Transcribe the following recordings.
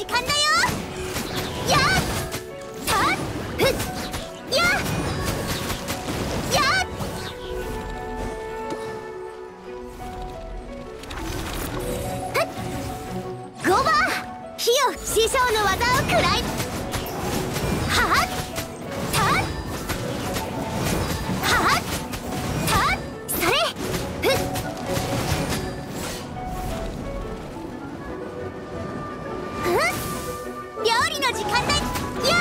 時間だよ。やっさっふっやっやっっ火を師匠の技を食らい時間ないや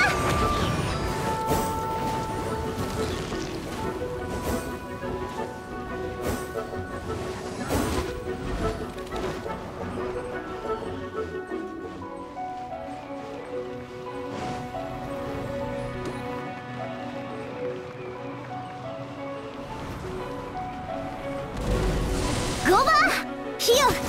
ゴバ